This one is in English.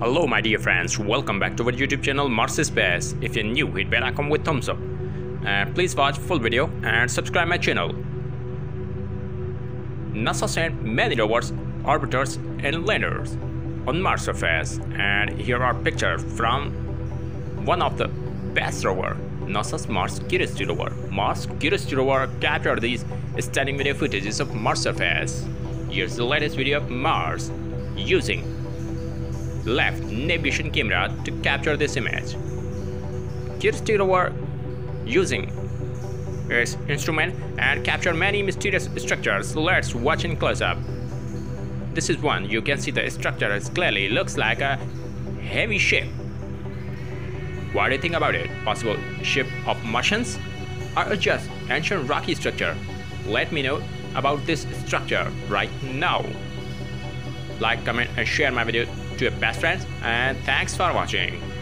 Hello my dear friends, welcome back to our YouTube channel Mars Space. If you're new, hit bell icon with thumbs up. And please watch full video and subscribe my channel. NASA sent many rovers, orbiters and landers on Mars surface and here are pictures from one of the best rover, NASA's Mars Curiosity rover. Mars Curiosity rover captured these stunning video footages of Mars surface. Here's the latest video of Mars using left navigation camera to capture this image. Curiosity rover using its instrument and capture many mysterious structures. Let's watch in close-up. This is one. You can see the structure is clearly looks like a heavy ship. What do you think about it? Possible ship of Martians? Or just ancient rocky structure? Let me know about this structure right now. Like, comment and share my video to your best friends and thanks for watching.